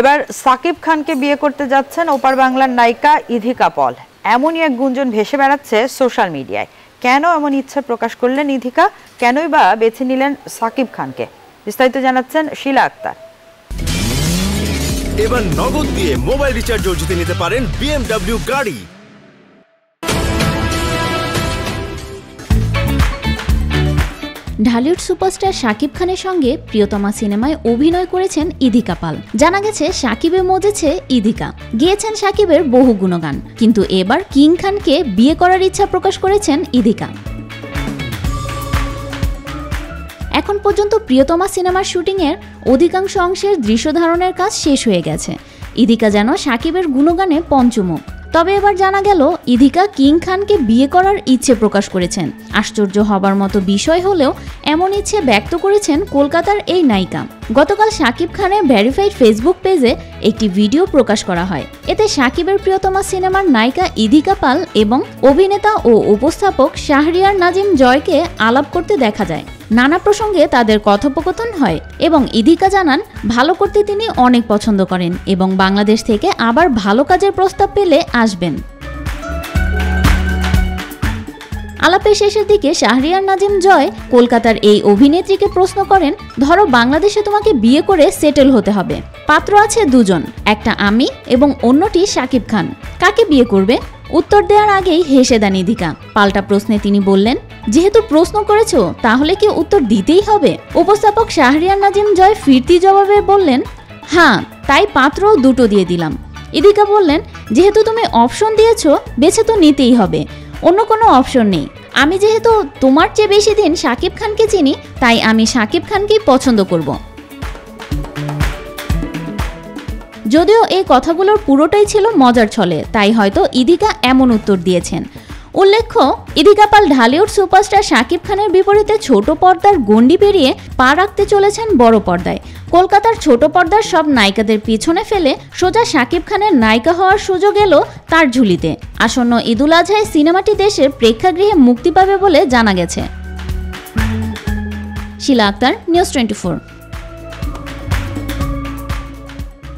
এবার সাকিব খানকে বিয়ে করতে যাচ্ছেন ওপার বাংলার নায়িকা ইধিকা পল। এমনই এক গুঞ্জন ভেসে বেড়াচ্ছে সোশ্যাল মিডিয়ায়। কেন এমন ইচ্ছা প্রকাশ করলেন ইধিকা? কেনই বা বেছে নিলেন সাকিব খানকে? বিস্তারিত জানাচ্ছেন শিলা আক্তার। এবার নগদ দিয়ে মোবাইল রিচার্জও জিতে নিতে পারেন বিএমডব্লিউ গাড়ি। ঢালিউড সুপারস্টার শাকিব খানের সঙ্গে প্রিয়তমা সিনেমায় অভিনয় করেছেন ইদিকা পাল। জানা গেছে শাকিবে মজেছে ইদিকা। গিয়েছেন শাকিবের বহু গুণগান, কিন্তু এবার কিং খানকে বিয়ে করার ইচ্ছা প্রকাশ করেছেন ইদিকা। এখন পর্যন্ত প্রিয়তমা সিনেমার শুটিংয়ের অধিকাংশ অংশের দৃশ্য ধারণের কাজ শেষ হয়ে গেছে। ইদিকা যেন সাকিবের গুণগানে পঞ্চমুখ। তবে এবার জানা গেল, ইধিকা কিং খানকে বিয়ে করার ইচ্ছে প্রকাশ করেছেন। আশ্চর্য হবার মতো বিষয় হলেও এমন ইচ্ছে ব্যক্ত করেছেন কলকাতার এই নায়িকা। গতকাল শাকিব খানের ভেরিফাইড ফেসবুক পেজে একটি ভিডিও প্রকাশ করা হয়। এতে শাকিবের প্রিয়তমা সিনেমার নায়িকা ইধিকা পাল এবং অভিনেতা ও উপস্থাপক শাহরিয়ার নাজিম জয়কে আলাপ করতে দেখা যায়। নানা প্রসঙ্গে তাদের কথোপকথন হয় এবং ইদিকা জানান, ভালো করতে তিনি অনেক পছন্দ করেন এবং বাংলাদেশ থেকে আবার ভালো কাজের প্রস্তাব পেলে আসবেন। আলাপের শেষের দিকে শাহরিয়ার নাজিম জয় কলকাতার এই অভিনেত্রীকে প্রশ্ন করেন, ধরো বাংলাদেশে তোমাকে বিয়ে করে সেটেল হতে হবে। পাত্র আছে দুজন, একটা আমি এবং অন্যটি শাকিব খান। কাকে বিয়ে করবে? উত্তর দেওয়ার আগেই হেসে দেন ইদিকা পাল্টা প্রশ্নে তিনি বললেন যেহেতু প্রশ্ন করেছ, তাহলে কি উত্তর দিতেই হবে? উপস্থাপক শাহরিয়ার নাজিম জয় ফিরতি জবাবে বললেন হ্যাঁ তাই পাত্রও দুটো দিয়ে দিলাম। ইদিকা বললেন, যেহেতু তুমি অপশন দিয়েছ, বেছে তো নিতেই হবে। অন্য কোনো অপশন নেই। আমি যেহেতু তোমার চেয়ে বেশি দিন শাকিব খানকে চিনি, তাই আমি শাকিব খানকেই পছন্দ করব। যদিও এই কথাগুলোর পুরোটাই ছিল মজার ছলে, তাই হয়তো ইদিকা এমন উত্তর দিয়েছেন। উল্লেখ্য, ইদিকা পাল ঢালিউড সুপারস্টার শাকিব খানের বিপরীতে ছোট পর্দার গণ্ডি পেরিয়ে পা রাখতে চলেছেন বড় পর্দায়। কলকাতার ছোট পর্দার সব নায়িকাদের পিছনে ফেলে সোজা শাকিব খানের নায়িকা হওয়ার সুযোগ এলো তার ঝুলিতে। আসন্ন ঈদুল আজহায় সিনেমাটি দেশের প্রেক্ষাগৃহে মুক্তি পাবে বলে জানা গেছে। শিলা আক্তার, নিউজ টোয়েন্টি